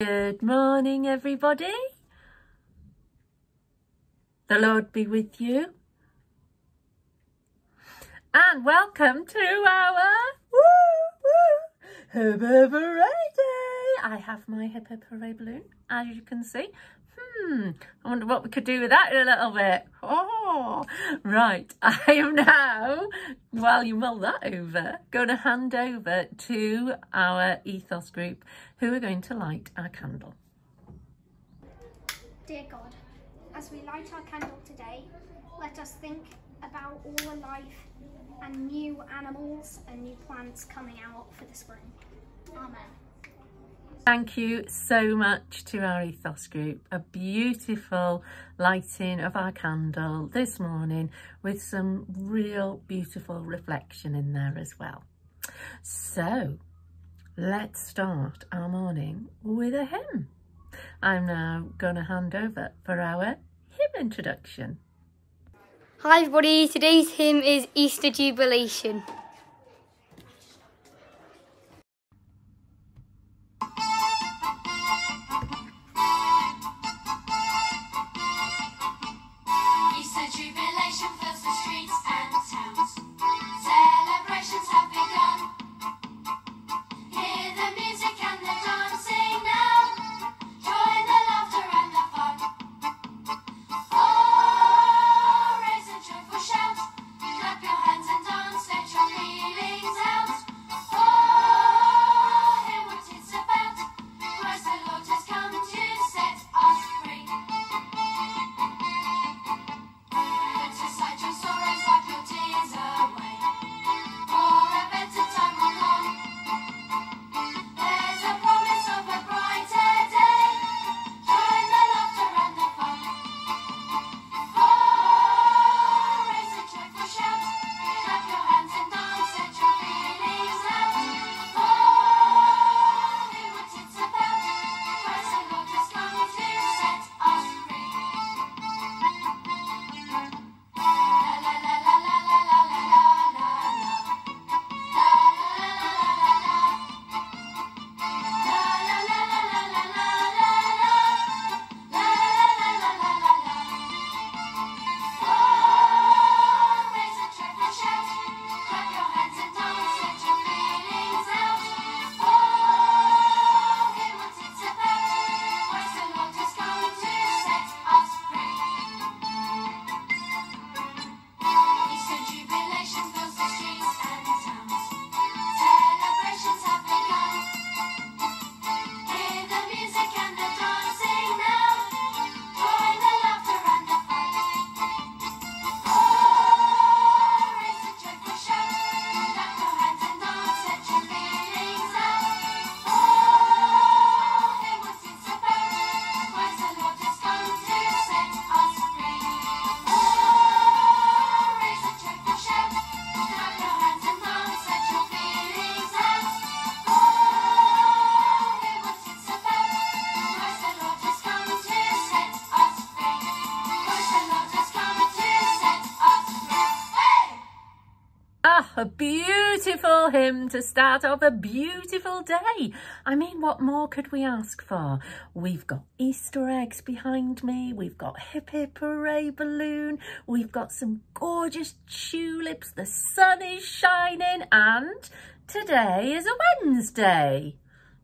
Good morning, everybody. The Lord be with you. And welcome to our hip hooray day. I have my hip hip hooray balloon, as you can see. Hmm, I wonder what we could do with that in a little bit. Oh, right. I am now, while you mull that over, going to hand over to our ethos group who are going to light our candle. Dear God, as we light our candle today, let us think about all the life and new animals and new plants coming out for the spring. Amen. Thank you so much to our ethos group. A beautiful lighting of our candle this morning with some real beautiful reflection in there as well. So let's start our morning with a hymn. I'm now going to hand over for our hymn introduction. Hi everybody, today's hymn is Easter Jubilation. Hymn to start off a beautiful day. I mean, what more could we ask for? We've got Easter eggs behind me. We've got hip hip hooray balloon. We've got some gorgeous tulips. The sun is shining and today is a Wednesday.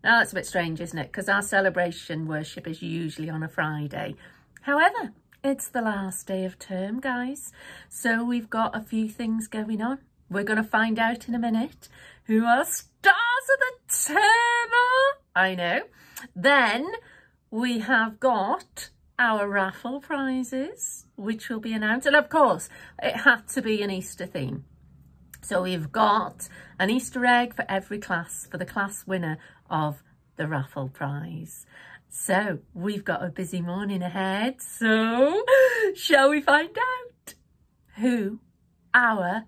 Now that's a bit strange, isn't it? Because our celebration worship is usually on a Friday. However, it's the last day of term, guys. So we've got a few things going on. We're going to find out in a minute who our stars of the term are. I know. Then we have got our raffle prizes, which will be announced. And of course, it had to be an Easter theme. So we've got an Easter egg for every class, for the class winner of the raffle prize. So we've got a busy morning ahead. So shall we find out who our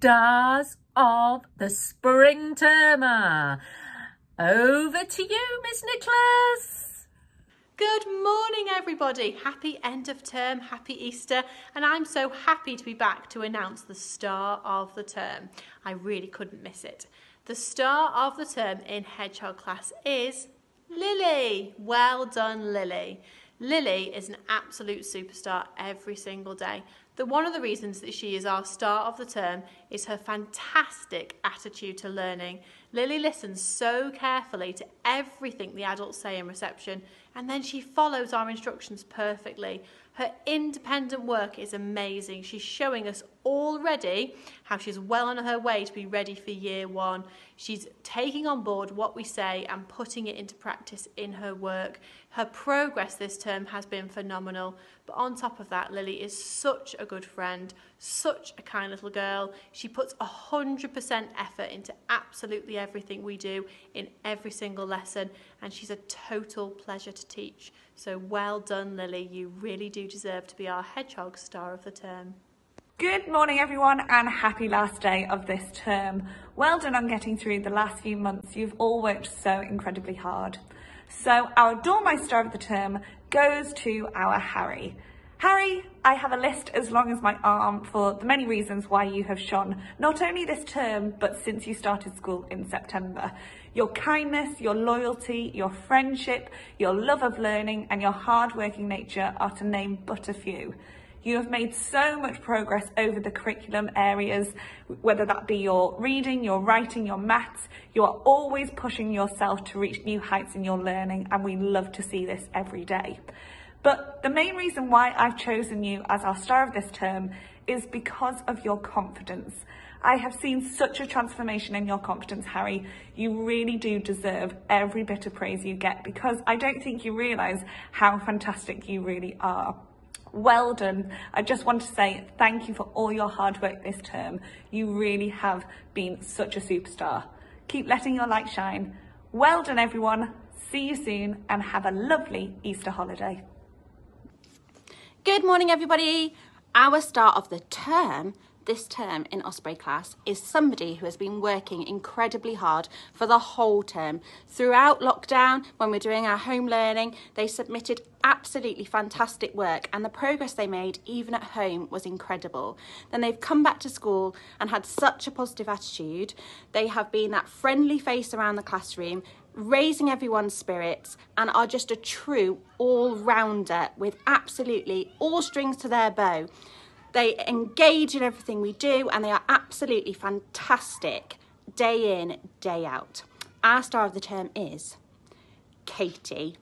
stars of the spring term are? Over to you, Miss Nicholas. Good morning, everybody. Happy end of term, happy Easter, and I'm so happy to be back to announce the star of the term. I really couldn't miss it. The star of the term in Hedgehog class is Lily. Well done, Lily. Lily is an absolute superstar every single day. The one of the reasons that she is our star of the term is her fantastic attitude to learning. Lily listens so carefully to everything the adults say in reception and then she follows our instructions perfectly. Her independent work is amazing. She's showing us already how she's well on her way to be ready for year one. She's taking on board what we say and putting it into practice in her work. Her progress this term has been phenomenal. But on top of that, Lily is such a good friend, such a kind little girl. She puts 100% effort into absolutely everything we do in every single lesson, and she's a total pleasure to teach. So well done, Lily. You really do deserve to be our Hedgehog Star of the Term. Good morning everyone and happy last day of this term. Well done on getting through the last few months. You've all worked so incredibly hard. So our Dormouse Star of the term goes to our Harry. Harry, I have a list as long as my arm for the many reasons why you have shone, not only this term, but since you started school in September. Your kindness, your loyalty, your friendship, your love of learning and your hard-working nature are to name but a few. You have made so much progress over the curriculum areas, whether that be your reading, your writing, your maths. You are always pushing yourself to reach new heights in your learning, and we love to see this every day. But the main reason why I've chosen you as our star of this term is because of your confidence. I have seen such a transformation in your confidence, Harry. You really do deserve every bit of praise you get because I don't think you realise how fantastic you really are well done. I just want to say thank you for all your hard work this term. You really have been such a superstar. Keep letting your light shine. Well done, everyone. See you soon and have a lovely Easter holiday. Good morning, everybody. Our start of the term this term in Osprey class is somebody who has been working incredibly hard for the whole term. Throughout lockdown, when we're doing our home learning, they submitted absolutely fantastic work and the progress they made even at home was incredible. Then they've come back to school and had such a positive attitude. They have been that friendly face around the classroom, raising everyone's spirits and are just a true all-rounder with absolutely all strings to their bow. They engage in everything we do and they are absolutely fantastic day in, day out. Our star of the term is Katie.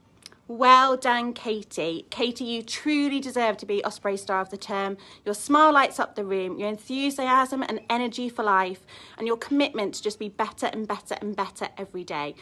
Well done, Katie. Katie, you truly deserve to be Osprey Star of the Term. Your smile lights up the room, your enthusiasm and energy for life, and your commitment to just be better and better and better every day.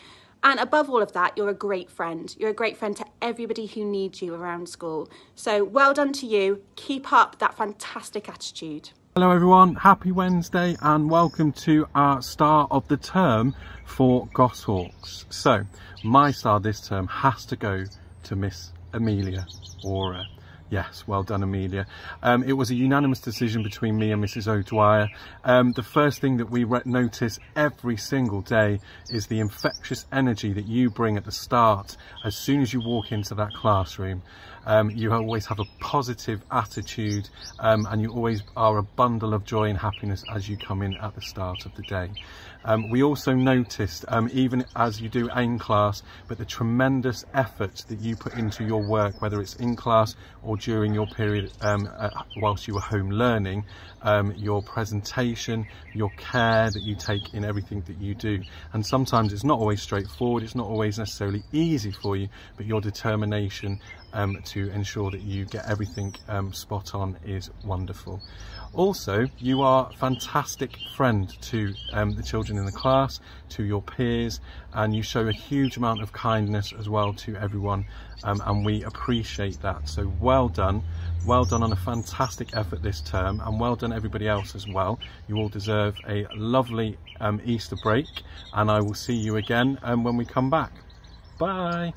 And above all of that, you're a great friend. You're a great friend to everybody who needs you around school. So well done to you. Keep up that fantastic attitude. Hello everyone, happy Wednesday and welcome to our star of the term for Goshawks. So, my star this term has to go to Miss Amelia Aura. Yes, well done, Amelia. Um, it was a unanimous decision between me and Mrs. O'Dwyer. Um, the first thing that we notice every single day is the infectious energy that you bring at the start as soon as you walk into that classroom. Um, you always have a positive attitude um, and you always are a bundle of joy and happiness as you come in at the start of the day. Um, we also noticed, um, even as you do in class, but the tremendous effort that you put into your work, whether it's in class or during your period um, uh, whilst you were home learning, um, your presentation, your care that you take in everything that you do. And sometimes it's not always straightforward, it's not always necessarily easy for you, but your determination um, to ensure that you get everything um, spot on is wonderful. Also, you are a fantastic friend to um, the children in the class, to your peers, and you show a huge amount of kindness as well to everyone, um, and we appreciate that. So well done. Well done on a fantastic effort this term, and well done everybody else as well. You all deserve a lovely um, Easter break, and I will see you again um, when we come back. Bye.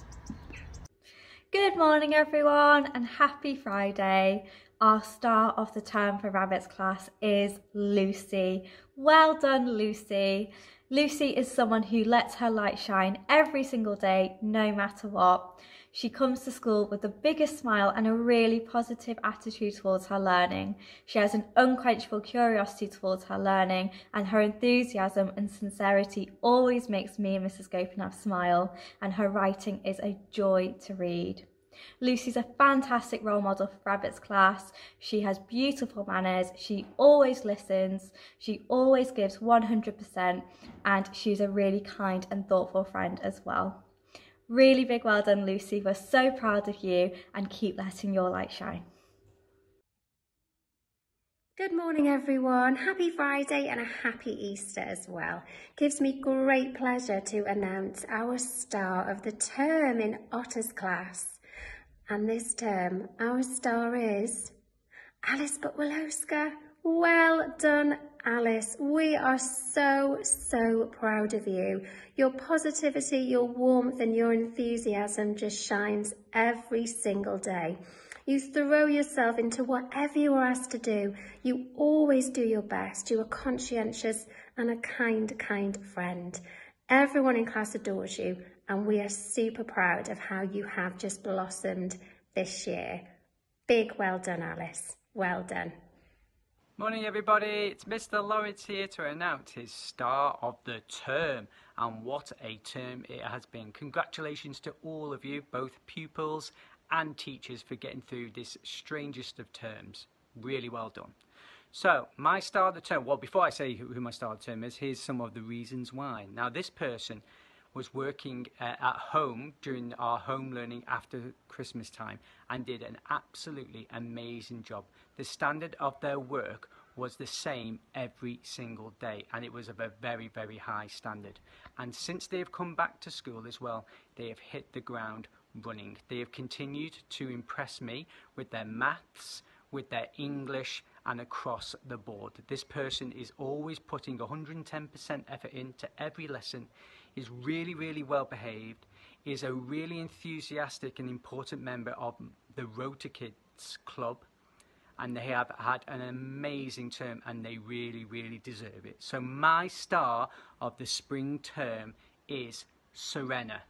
Good morning everyone and happy Friday. Our star of the term for Rabbit's class is Lucy. Well done, Lucy. Lucy is someone who lets her light shine every single day, no matter what. She comes to school with the biggest smile and a really positive attitude towards her learning. She has an unquenchable curiosity towards her learning, and her enthusiasm and sincerity always makes me and Mrs. Gopinath smile, and her writing is a joy to read. Lucy's a fantastic role model for Rabbit's class. She has beautiful manners, she always listens, she always gives 100%, and she's a really kind and thoughtful friend as well. Really big well done, Lucy. We're so proud of you and keep letting your light shine. Good morning, everyone. Happy Friday and a happy Easter as well. Gives me great pleasure to announce our star of the term in Otter's class. And this term, our star is Alice Butwilowska. Well done, Alice. We are so, so proud of you. Your positivity, your warmth and your enthusiasm just shines every single day. You throw yourself into whatever you are asked to do. You always do your best. You are conscientious and a kind, kind friend. Everyone in class adores you and we are super proud of how you have just blossomed this year. Big well done, Alice. Well done. Morning everybody, it's Mr Lawrence here to announce his star of the term and what a term it has been. Congratulations to all of you, both pupils and teachers for getting through this strangest of terms. Really well done. So, my star of the term, well before I say who my star of the term is, here's some of the reasons why. Now this person was working uh, at home during our home learning after Christmas time and did an absolutely amazing job. The standard of their work was the same every single day and it was of a very very high standard. And since they have come back to school as well they have hit the ground running. They have continued to impress me with their maths with their English and across the board. This person is always putting 110% effort into every lesson is really, really well behaved, is a really enthusiastic and important member of the Rota Kids Club, and they have had an amazing term and they really, really deserve it. So my star of the spring term is Serena.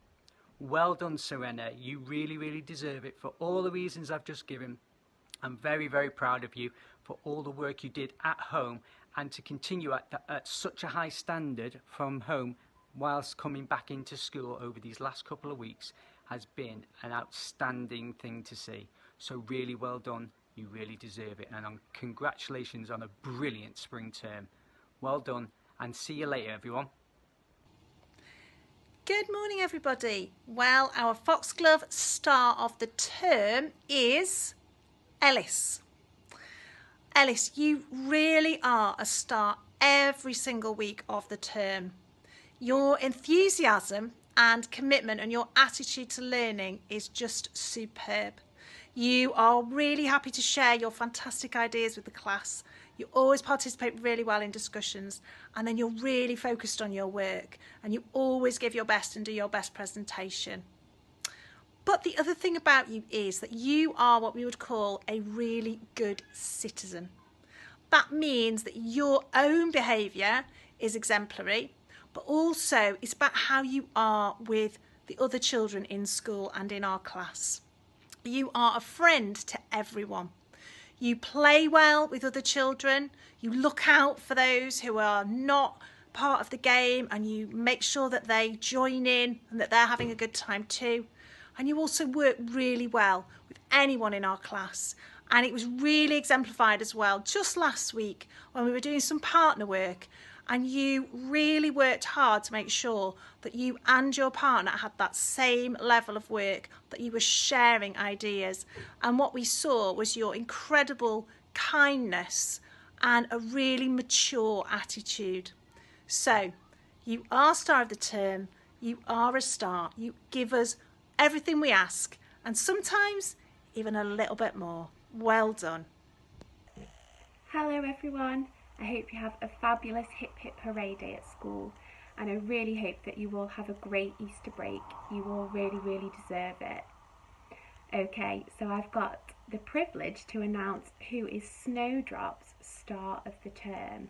Well done, Serena. You really, really deserve it for all the reasons I've just given. I'm very, very proud of you for all the work you did at home and to continue at, the, at such a high standard from home whilst coming back into school over these last couple of weeks has been an outstanding thing to see. So really well done. You really deserve it. And congratulations on a brilliant spring term. Well done and see you later everyone. Good morning everybody. Well, our Foxglove star of the term is Ellis. Ellis, you really are a star every single week of the term. Your enthusiasm and commitment and your attitude to learning is just superb. You are really happy to share your fantastic ideas with the class. You always participate really well in discussions and then you're really focused on your work and you always give your best and do your best presentation. But the other thing about you is that you are what we would call a really good citizen. That means that your own behaviour is exemplary but also it's about how you are with the other children in school and in our class. You are a friend to everyone. You play well with other children. You look out for those who are not part of the game and you make sure that they join in and that they're having a good time too. And you also work really well with anyone in our class. And it was really exemplified as well just last week when we were doing some partner work and you really worked hard to make sure that you and your partner had that same level of work, that you were sharing ideas. And what we saw was your incredible kindness and a really mature attitude. So, you are star of the term, you are a star, you give us everything we ask, and sometimes even a little bit more. Well done. Hello everyone. I hope you have a fabulous Hip Hip Hooray Day at school and I really hope that you all have a great Easter break. You all really, really deserve it. Okay, so I've got the privilege to announce who is Snowdrop's star of the term.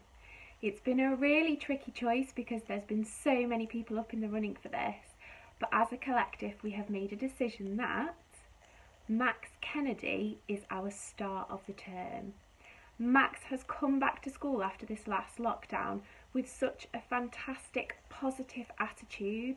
It's been a really tricky choice because there's been so many people up in the running for this, but as a collective we have made a decision that Max Kennedy is our star of the term. Max has come back to school after this last lockdown with such a fantastic positive attitude.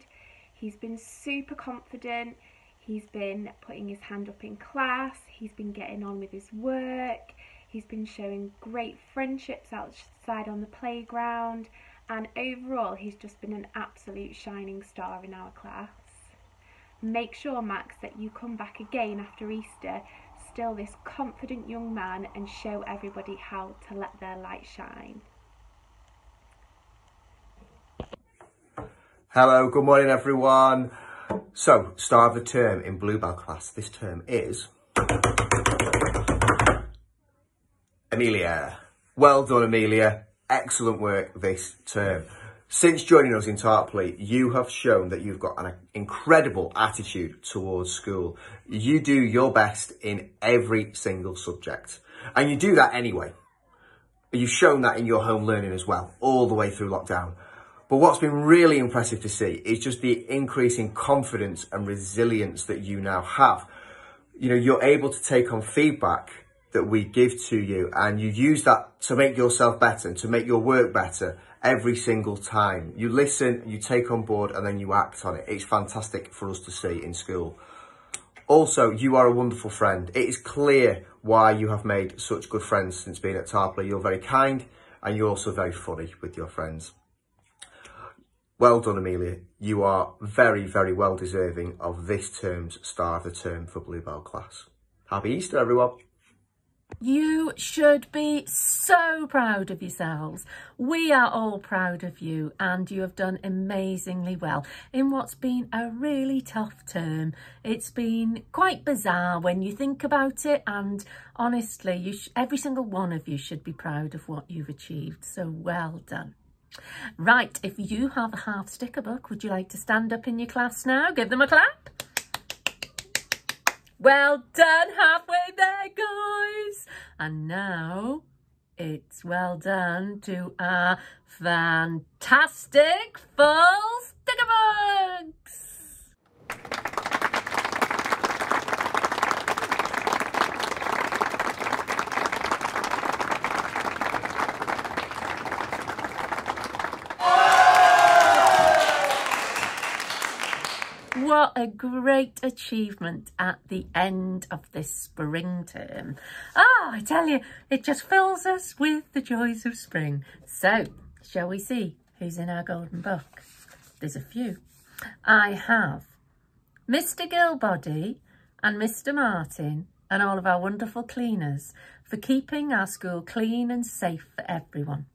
He's been super confident, he's been putting his hand up in class, he's been getting on with his work, he's been showing great friendships outside on the playground, and overall, he's just been an absolute shining star in our class. Make sure, Max, that you come back again after Easter still this confident young man and show everybody how to let their light shine. Hello, good morning everyone. So, star of the term in Bluebell class this term is Amelia. Well done, Amelia. Excellent work this term. Since joining us in Tarporley, you have shown that you've got an incredible attitude towards school. You do your best in every single subject. And you do that anyway. You've shown that in your home learning as well, all the way through lockdown. But what's been really impressive to see is just the increasing confidence and resilience that you now have. You know, you're able to take on feedback that we give to you and you use that to make yourself better and to make your work better every single time. You listen, you take on board and then you act on it. It's fantastic for us to see in school. Also, you are a wonderful friend. It is clear why you have made such good friends since being at Tarporley. You're very kind and you're also very funny with your friends. Well done, Amelia. You are very, very well deserving of this term's Star of the Term for Bluebell class. Happy Easter, everyone. You should be so proud of yourselves. We are all proud of you and you have done amazingly well in what's been a really tough term. It's been quite bizarre when you think about it and honestly, every single one of you should be proud of what you've achieved. So well done. Right, if you have a half sticker book, would you like to stand up in your class now? Give them a clap. Well done, halfway there, guys. And now it's well done to our fantastic full sticker books. What a great achievement at the end of this spring term. Ah, I tell you, it just fills us with the joys of spring. So, shall we see who's in our golden book? There's a few. I have Mr Gilbody and Mr Martin and all of our wonderful cleaners for keeping our school clean and safe for everyone.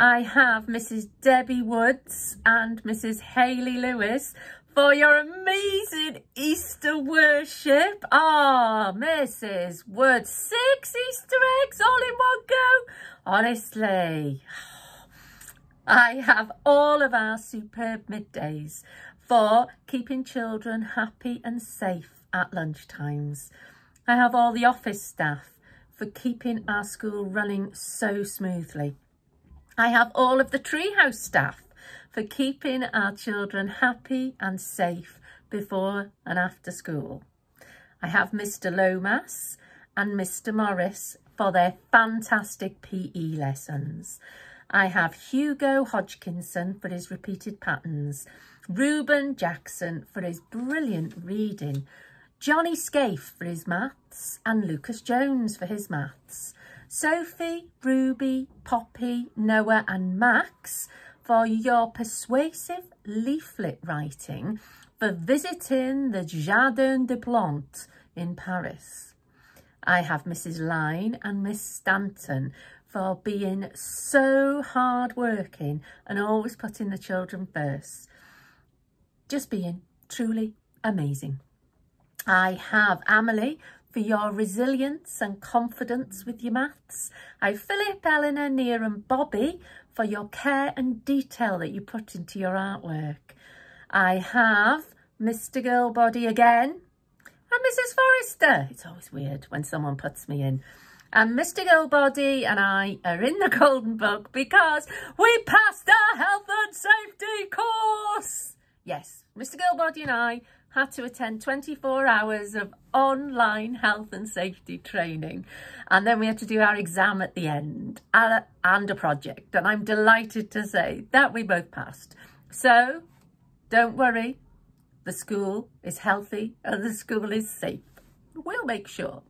I have Mrs Debbie Woods and Mrs Hayley Lewis for your amazing Easter worship. Ah, oh, Mrs. Wood, six Easter eggs all in one go. Honestly, I have all of our superb middays for keeping children happy and safe at lunchtimes. I have all the office staff for keeping our school running so smoothly. I have all of the treehouse staff for keeping our children happy and safe before and after school. I have Mr Lomas and Mr Morris for their fantastic PE lessons. I have Hugo Hodgkinson for his repeated patterns, Reuben Jackson for his brilliant reading, Johnny Scaife for his maths and Lucas Jones for his maths. Sophie, Ruby, Poppy, Noah and Max for your persuasive leaflet writing for visiting the Jardin des Plantes in Paris. I have Mrs. Line and Miss Stanton for being so hard-working and always putting the children first. Just being truly amazing. I have Amelie for your resilience and confidence with your maths. I have Philip, Eleanor, Nia and Bobby for your care and detail that you put into your artwork. I have Mr. Gilbody again. And Mrs Forrester. It's always weird when someone puts me in. And Mr Gilbody and I are in the Golden Book because we passed our health and safety course. Yes, Mr Gilbody and I had to attend 24 hours of online health and safety training. And then we had to do our exam at the end and a project. And I'm delighted to say that we both passed. So don't worry, the school is healthy and the school is safe. We'll make sure.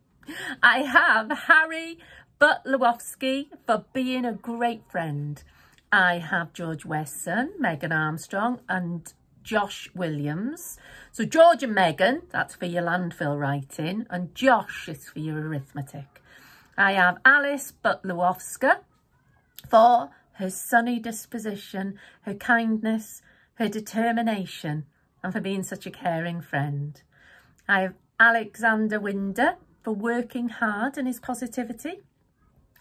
I have Harry Butlewowski for being a great friend. I have George Wesson, Megan Armstrong and Josh Williams. So George and Megan, that's for your landfill writing, and Josh is for your arithmetic. I have Alice Butlewowska for her sunny disposition, her kindness, her determination, and for being such a caring friend. I have Alexander Winder for working hard and his positivity.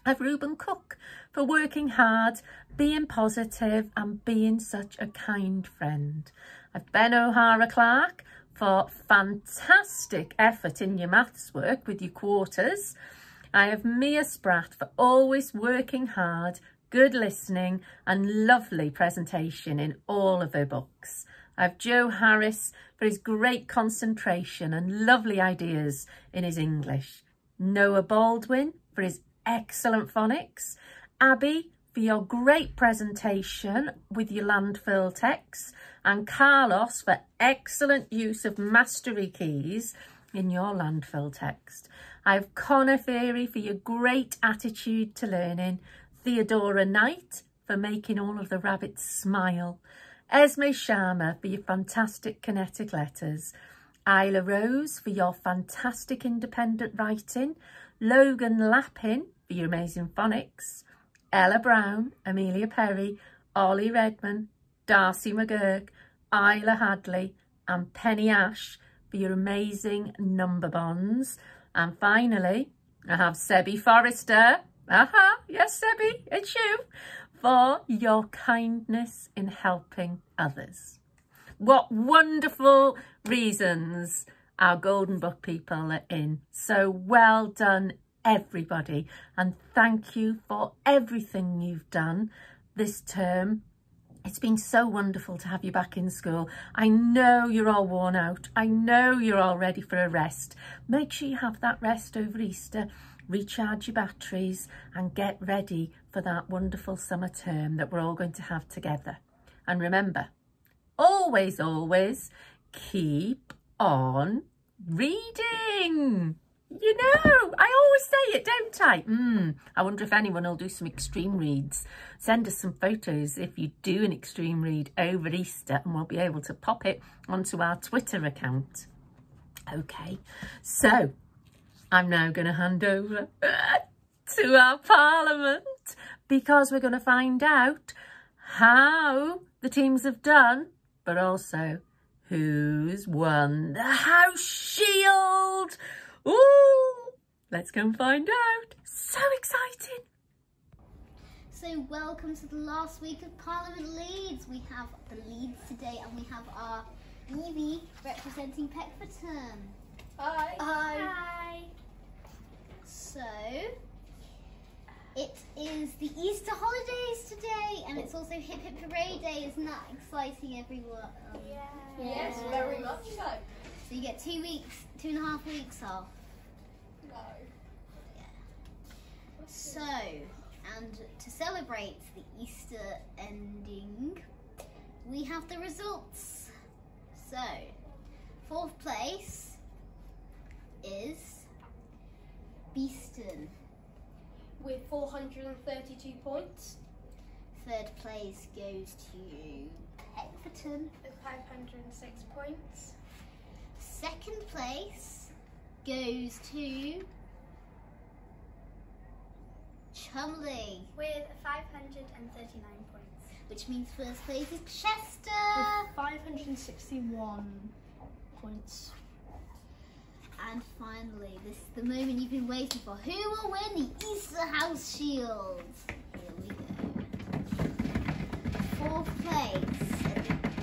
I have Reuben Cook for working hard, being positive and being such a kind friend. I've Ben O'Hara Clark for fantastic effort in your maths work with your quarters. I have Mia Spratt for always working hard, good listening and lovely presentation in all of her books. I have Joe Harris for his great concentration and lovely ideas in his English. Noah Baldwin for his excellent phonics. Abby for your great presentation with your landfill text. And Carlos for excellent use of mastery keys in your landfill text. I have Connor Theory for your great attitude to learning. Theodora Knight for making all of the rabbits smile. Esme Sharma for your fantastic kinetic letters, Isla Rose for your fantastic independent writing, Logan Lappin for your amazing phonics, Ella Brown, Amelia Perry, Ollie Redman, Darcy McGurk, Isla Hadley and Penny Ash for your amazing number bonds. And finally, I have Sebi Forrester. Aha, yes, Sebi, it's you for your kindness in helping others. What wonderful reasons our Golden Book people are in. So well done, everybody. And thank you for everything you've done this term. It's been so wonderful to have you back in school. I know you're all worn out. I know you're all ready for a rest. Make sure you have that rest over Easter recharge your batteries and get ready for that wonderful summer term that we're all going to have together. And remember, always, always keep on reading. You know, always say it, don't I? Mm, I wonder if anyone will do some extreme reads. Send us some photos if you do an extreme read over Easter and we'll be able to pop it onto our Twitter account. Okay, so I'm now going to hand over to our Parliament because we're going to find out how the teams have done, but also who's won the House Shield. Ooh, let's go and find out. So exciting. So welcome to the last week of Parliament leads. We have the leads today and we have our Evie representing Peckforton. Hi. Hi. Hi. So, it is the Easter holidays today, and it's also Hip Hip Hooray Day. Isn't that exciting, everyone? Yeah. Yes, very much so. So you get two weeks, two and a half weeks off. No. Yeah. So, and to celebrate the Easter ending, we have the results. So, fourth place is Beeston. With 432 points. Third place goes to Peckforton. With 506 points. Second place goes to Cholmondeley. With 539 points. Which means first place is Chester. With 561 points. And finally, this is the moment you've been waiting for. Who will win the Easter House Shield? Here we go. Fourth place.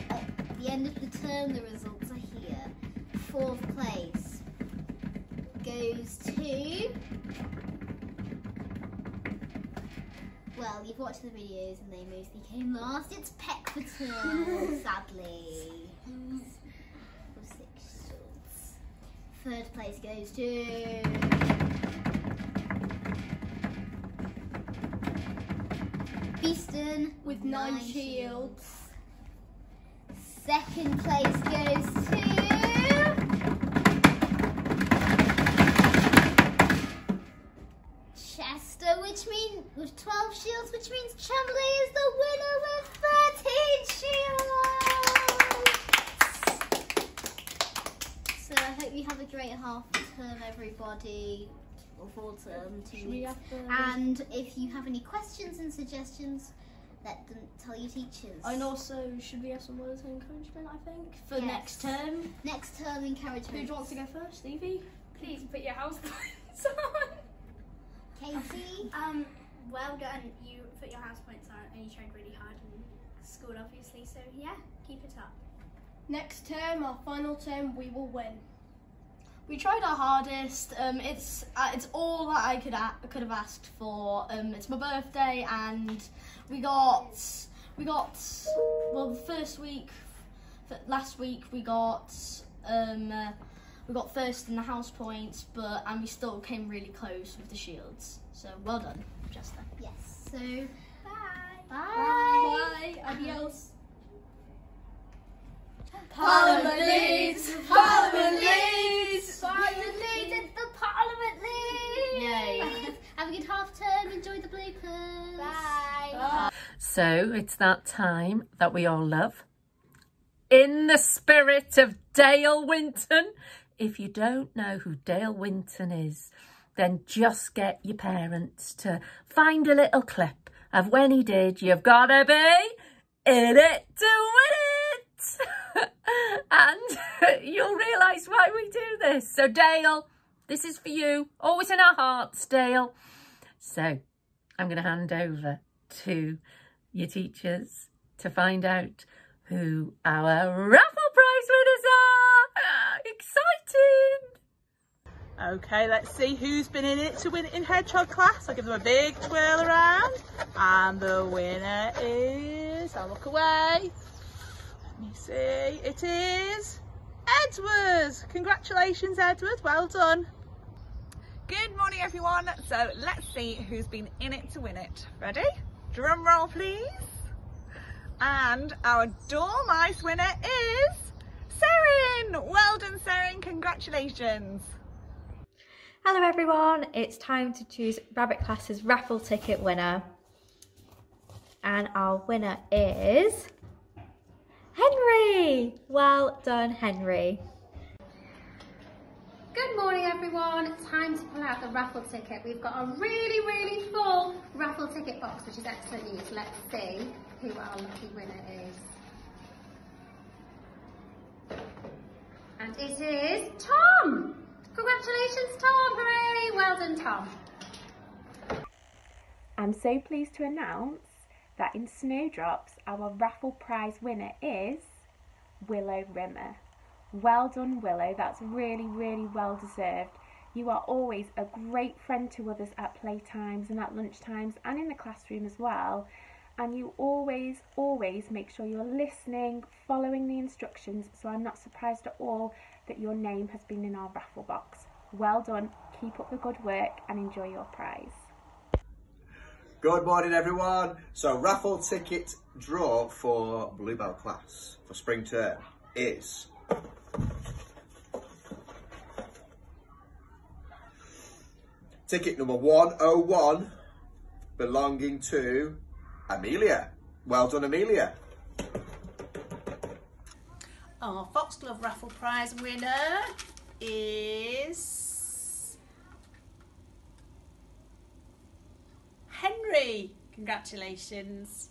At the end of the term, the results are here. Fourth place goes to. Well, you've watched the videos and they mostly came last. It's Peckforton, sadly. With six shields. Third place goes to. Beeston with nine, shields. Second place goes to. Chester, which means with 12 shields, which means Cholmondeley is the winner with 13 shields. So I hope you have a great half term, everybody, or full term, two weeks. And if you have any questions and suggestions, let them tell your teachers. And also, should we have some words of encouragement, I think, for Yes. next term? Next term encouragement. Who wants to go first, Stevie? Please put your house points on. Casey? Um, well done. You put your house points on and you tried really hard in school, obviously. So yeah, keep it up. Next term, our final term, we will win. We tried our hardest. Um, it's uh, it's all that I could could have asked for. Um, it's my birthday, and we got we got well the first week, last week we got um, uh, we got first in the house points, but and we still came really close with the shields. So well done, Chester. Yes. So Bye. Bye. Bye. Adios. Uh-huh. Parliament leads! Parliament leads! Parliament leads! It's the Parliament leads! Yay. Have a good half term. Enjoy the bloopers. Bye. So it's that time that we all love. In the spirit of Dale Winton. If you don't know who Dale Winton is, then just get your parents to find a little clip of when he did You've Gotta Be In It to Win It. and you'll realise why we do this. So Dale, this is for you. Always in our hearts, Dale. So I'm going to hand over to your teachers to find out who our raffle prize winners are. Exciting! Okay, let's see who's been in it to win it in Hedgehog class. I'll give them a big twirl around. And the winner is, I'll look away. Let me see, it is Edward. Congratulations, Edward, well done. Good morning, everyone. So let's see who's been in it to win it. Ready? Drum roll, please. And our Dormice winner is Serin. Well done, Serin. Congratulations. Hello everyone, it's time to choose Rabbit Class's raffle ticket winner. And our winner is Henry! Well done, Henry. Good morning everyone, It's time to pull out the raffle ticket. We've got a really, really full raffle ticket box, which is excellent news. Let's see who our lucky winner is. And it is Tom! Congratulations Tom, hooray! Well done Tom. I'm so pleased to announce that in Snowdrops, our raffle prize winner is Willow Rimmer. Well done, Willow. That's really, really well deserved. You are always a great friend to others at playtimes and at lunchtimes and in the classroom as well. And you always, always make sure you're listening, following the instructions. So I'm not surprised at all that your name has been in our raffle box. Well done. Keep up the good work and enjoy your prize. Good morning, everyone. So, raffle ticket draw for Bluebell class for spring term is ticket number 101 belonging to Amelia. Well done, Amelia. Our Foxglove raffle prize winner is Henry. Congratulations.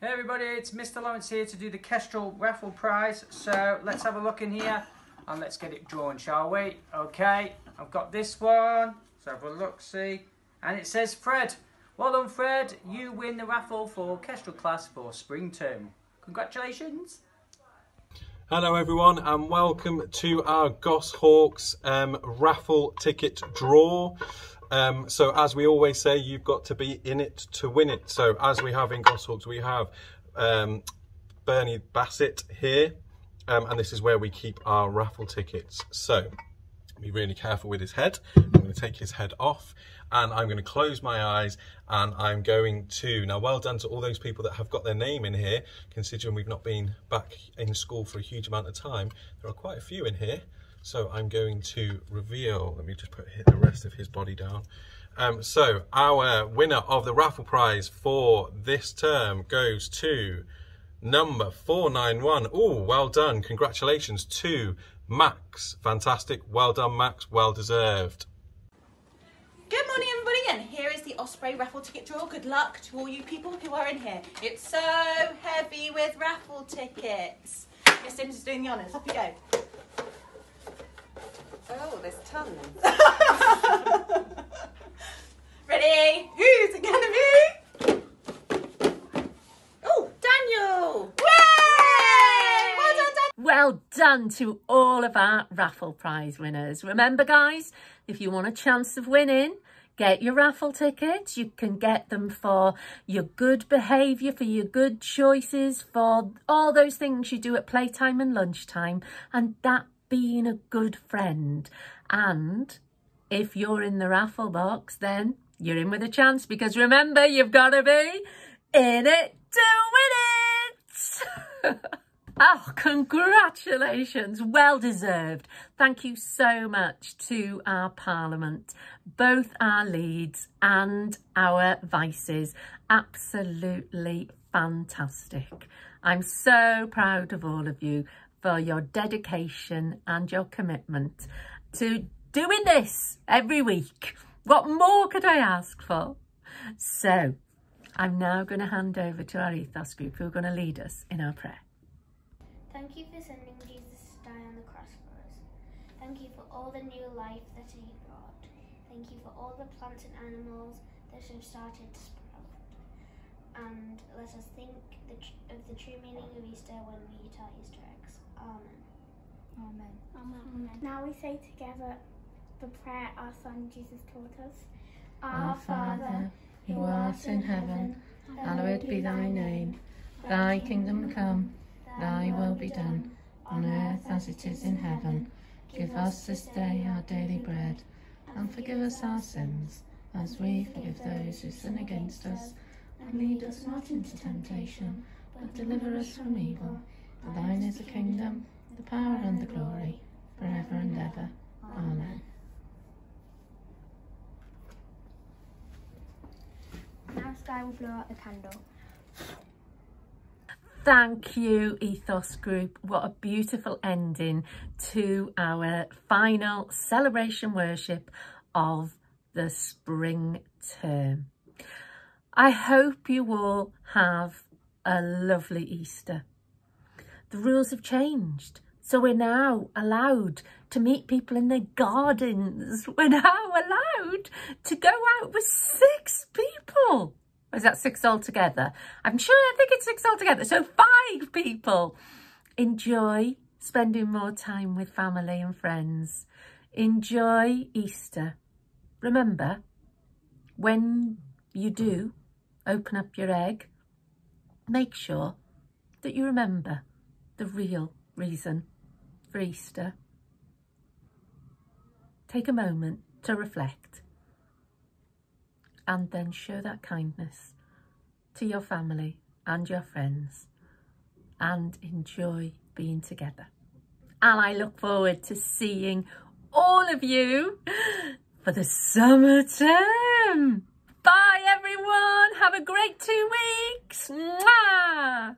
Hey everybody, it's Mr. Lawrence here to do the Kestrel raffle prize. So let's have a look in here and let's get it drawn, shall we? Okay, I've got this one. So have a look, see. And it says Fred. Well done, Fred. You win the raffle for Kestrel class for spring term. Congratulations. Hello everyone and welcome to our Goshawks um, raffle ticket draw. Um, so as we always say, you've got to be in it to win it. So as we have in Goshawks, we have um, Bernie Bassett here um, and this is where we keep our raffle tickets. So be really careful with his head. I'm going to take his head off and I'm going to close my eyes and I'm going to, now well done to all those people that have got their name in here, considering we've not been back in school for a huge amount of time. There are quite a few in here. So I'm going to reveal, let me just put the rest of his body down. Um, so our winner of the raffle prize for this term goes to number 491. Oh, well done. Congratulations to Max. Fantastic. Well done, Max. Well deserved. Good morning everybody and here is the Osprey raffle ticket draw. Good luck to all you people who are in here. It's so heavy with raffle tickets. Miss Sims is doing the honours. Off you go. Oh, there's tons. Ready? Who's it gonna be? Oh, Daniel! Yay! Well done, Daniel! Well done to all of our raffle prize winners. Remember guys, if you want a chance of winning, get your raffle tickets. You can get them for your good behaviour, for your good choices, for all those things you do at playtime and lunchtime, and that being a good friend. And if you're in the raffle box, then you're in with a chance because remember, you've got to be in it to win it. Oh, congratulations. Well deserved. Thank you so much to our Parliament, both our leads and our vices. Absolutely fantastic. I'm so proud of all of you for your dedication and your commitment to doing this every week. What more could I ask for? So I'm now going to hand over to our ethos group who are going to lead us in our prayer. Thank you for sending Jesus to die on the cross for us. Thank you for all the new life that he brought. Thank you for all the plants and animals that have started to sprout. And let us think the of the true meaning of Easter when we eat our Easter eggs. Amen. Amen. Amen. Now we say together the prayer our Son Jesus taught us. Our Father, who art in heaven, hallowed be thy name. Thy kingdom come, thy will be done, on earth as it is in heaven. Give us this day our daily bread, and forgive us our sins, as we forgive those who sin against us. And lead us not into temptation, but deliver us from evil. For thine is the kingdom, the power and the glory, forever and ever. Amen. Now Sky will blow out the candle. Thank you, Ethos Group. What a beautiful ending to our final celebration worship of the spring term. I hope you all have a lovely Easter. The rules have changed. So we're now allowed to meet people in their gardens. We're now allowed to go out with six people. Or is that six altogether? I'm sure, I think it's six altogether. So five people. Enjoy spending more time with family and friends. Enjoy Easter. Remember, when you do open up your egg, make sure that you remember the real reason for Easter. Take a moment to reflect and then show that kindness to your family and your friends and enjoy being together. And I look forward to seeing all of you for the summer term. Bye everyone. Have a great two weeks. Mwah!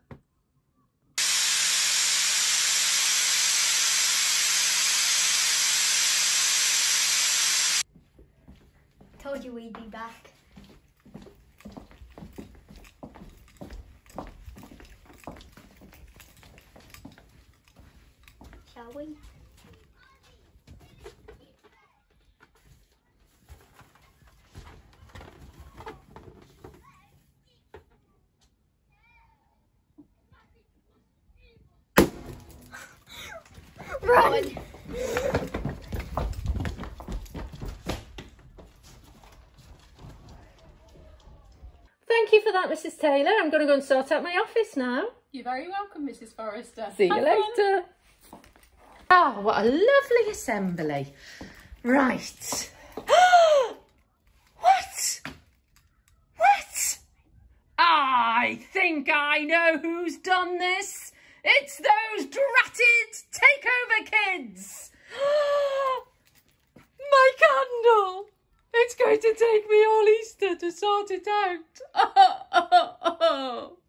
Told you we'd be back. Shall we? Run! Thank you for that, Mrs. Taylor. I'm going to go and sort out my office now. You're very welcome, Mrs. Forrester. See you fun. later. Oh, what a lovely assembly. Right. what? What? I think I know who's done this. It's those dratted takeover kids. My candle. It's going to take me all Easter to sort it out.